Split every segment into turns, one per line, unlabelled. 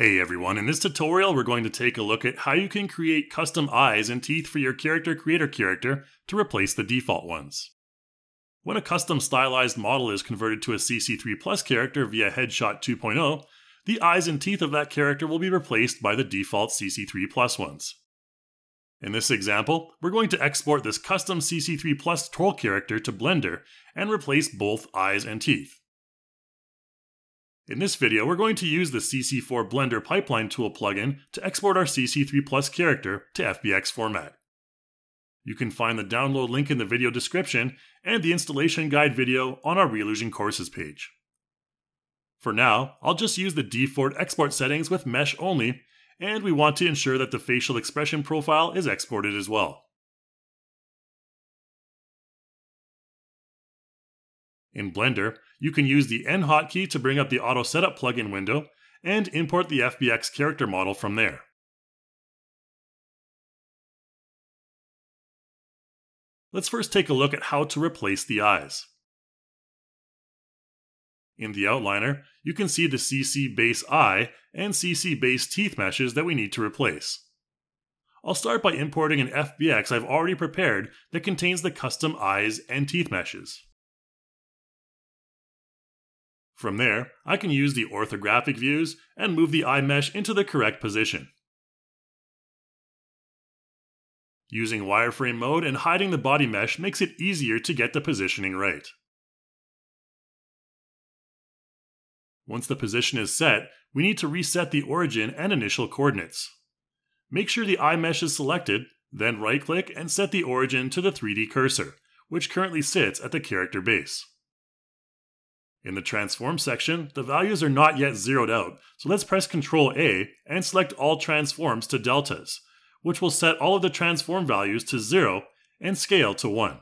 Hey everyone, in this tutorial we're going to take a look at how you can create custom eyes and teeth for your character creator character to replace the default ones. When a custom stylized model is converted to a CC3 Plus character via Headshot 2.0, the eyes and teeth of that character will be replaced by the default CC3 Plus ones. In this example, we're going to export this custom CC3 Plus troll character to Blender and replace both eyes and teeth. In this video, we're going to use the CC4 Blender Pipeline Tool plugin to export our CC3 Plus character to FBX format. You can find the download link in the video description and the installation guide video on our Reallusion courses page. For now, I'll just use the default export settings with mesh only, and we want to ensure that the facial expression profile is exported as well. In Blender, you can use the N hotkey to bring up the Auto Setup plugin window and import the FBX character model from there. Let's first take a look at how to replace the eyes. In the outliner, you can see the CC base eye and CC base teeth meshes that we need to replace. I'll start by importing an FBX I've already prepared that contains the custom eyes and teeth meshes. From there, I can use the orthographic views and move the eye mesh into the correct position. Using wireframe mode and hiding the body mesh makes it easier to get the positioning right. Once the position is set, we need to reset the origin and initial coordinates. Make sure the eye mesh is selected, then right click and set the origin to the 3D cursor, which currently sits at the character base. In the transform section, the values are not yet zeroed out, so let's press Ctrl A and select all transforms to deltas, which will set all of the transform values to 0 and scale to 1.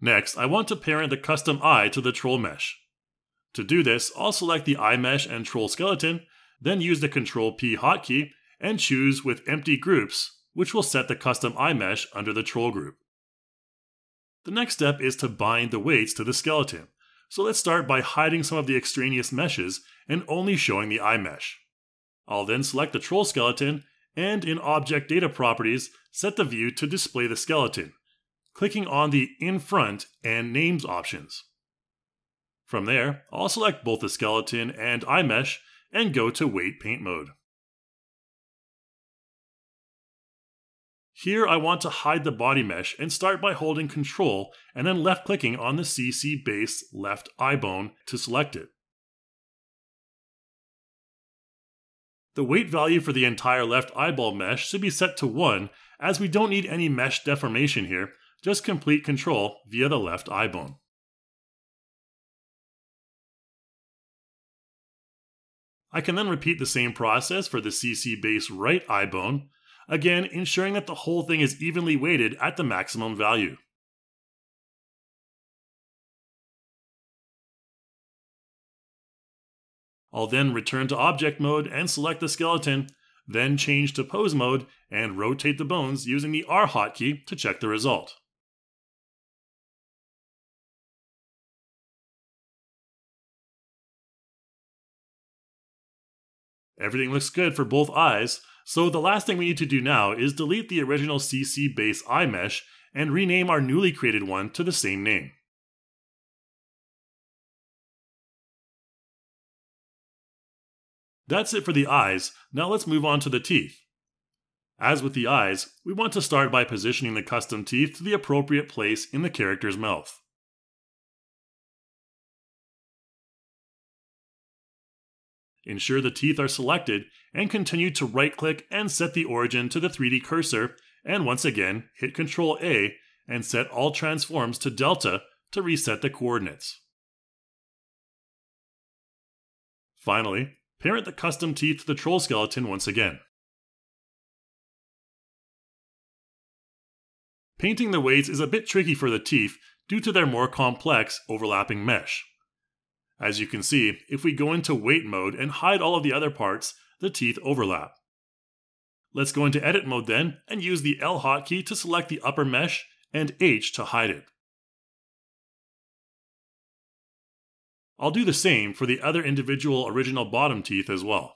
Next, I want to parent the custom eye to the troll mesh. To do this, I'll select the eye mesh and troll skeleton, then use the Ctrl P hotkey and choose with empty groups, which will set the custom eye mesh under the troll group. The next step is to bind the weights to the skeleton, so let's start by hiding some of the extraneous meshes and only showing the eye mesh. I'll then select the troll skeleton and in Object Data Properties, set the view to display the skeleton, clicking on the In Front and Names options. From there, I'll select both the skeleton and eye mesh and go to Weight Paint mode. Here I want to hide the body mesh and start by holding Ctrl and then left clicking on the CC base left eye bone to select it. The weight value for the entire left eyeball mesh should be set to 1 as we don't need any mesh deformation here, just complete control via the left eye bone. I can then repeat the same process for the CC base right eye bone, again ensuring that the whole thing is evenly weighted at the maximum value. I'll then return to object mode and select the skeleton, then change to pose mode and rotate the bones using the R hotkey to check the result. Everything looks good for both eyes, so the last thing we need to do now is delete the original CC base eye mesh and rename our newly created one to the same name. That's it for the eyes, now let's move on to the teeth. As with the eyes, we want to start by positioning the custom teeth to the appropriate place in the character's mouth. Ensure the teeth are selected and continue to right click and set the origin to the 3D cursor and once again hit Ctrl A and set all transforms to delta to reset the coordinates. Finally, parent the custom teeth to the troll skeleton once again. Painting the weights is a bit tricky for the teeth due to their more complex overlapping mesh. As you can see, if we go into weight mode and hide all of the other parts, the teeth overlap. Let's go into edit mode then and use the L hotkey to select the upper mesh and H to hide it. I'll do the same for the other individual original bottom teeth as well.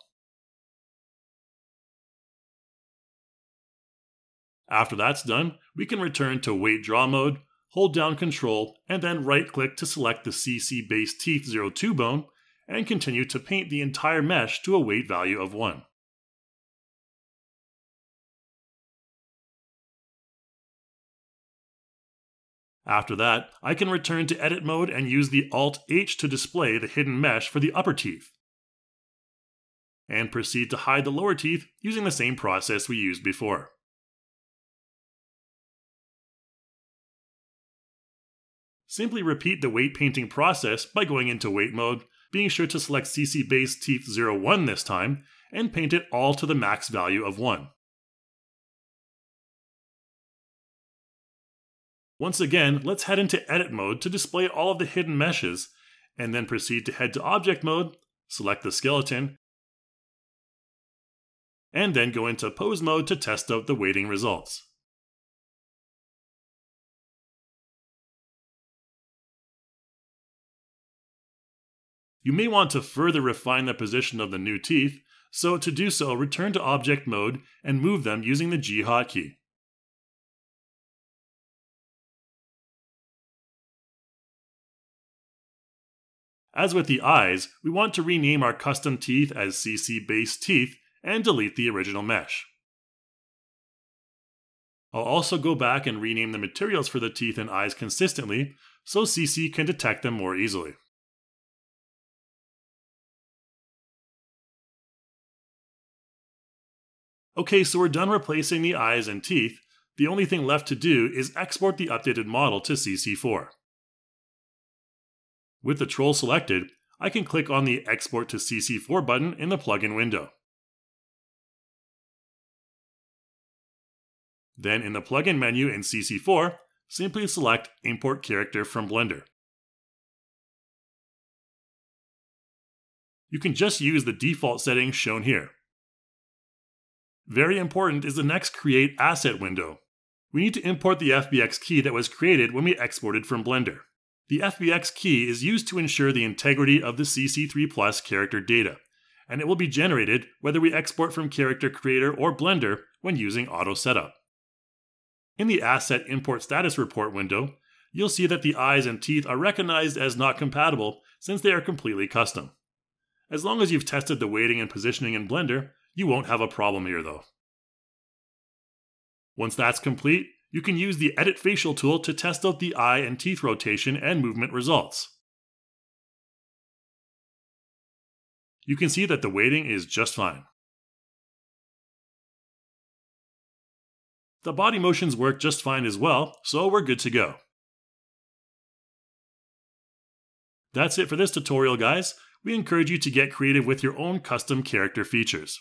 After that's done, we can return to weight draw mode, hold down Control, and then right click to select the CC base teeth 02 bone, and continue to paint the entire mesh to a weight value of 1. After that, I can return to edit mode and use the Alt-H to display the hidden mesh for the upper teeth. And proceed to hide the lower teeth using the same process we used before. Simply repeat the weight painting process by going into weight mode, being sure to select CC base teeth 01 this time, and paint it all to the max value of 1. Once again, let's head into edit mode to display all of the hidden meshes, and then proceed to head to object mode, select the skeleton, and then go into pose mode to test out the weighting results. You may want to further refine the position of the new teeth, so to do so, return to object mode and move them using the G hotkey. As with the eyes, we want to rename our custom teeth as CC base teeth and delete the original mesh. I'll also go back and rename the materials for the teeth and eyes consistently so CC can detect them more easily. Okay, so we're done replacing the eyes and teeth. The only thing left to do is export the updated model to CC4. With the troll selected, I can click on the Export to CC4 button in the plugin window. Then in the plugin menu in CC4, simply select Import Character from Blender. You can just use the default settings shown here. Very important is the next Create Asset window. We need to import the FBX key that was created when we exported from Blender. The FBX key is used to ensure the integrity of the CC3 Plus character data, and it will be generated whether we export from Character Creator or Blender when using Auto Setup. In the Asset Import Status Report window, you'll see that the eyes and teeth are recognized as not compatible since they are completely custom. As long as you've tested the weighting and positioning in Blender, you won't have a problem here though. Once that's complete, you can use the Edit Facial tool to test out the eye and teeth rotation and movement results. You can see that the weighting is just fine. The body motions work just fine as well, so we're good to go. That's it for this tutorial, guys. We encourage you to get creative with your own custom character features.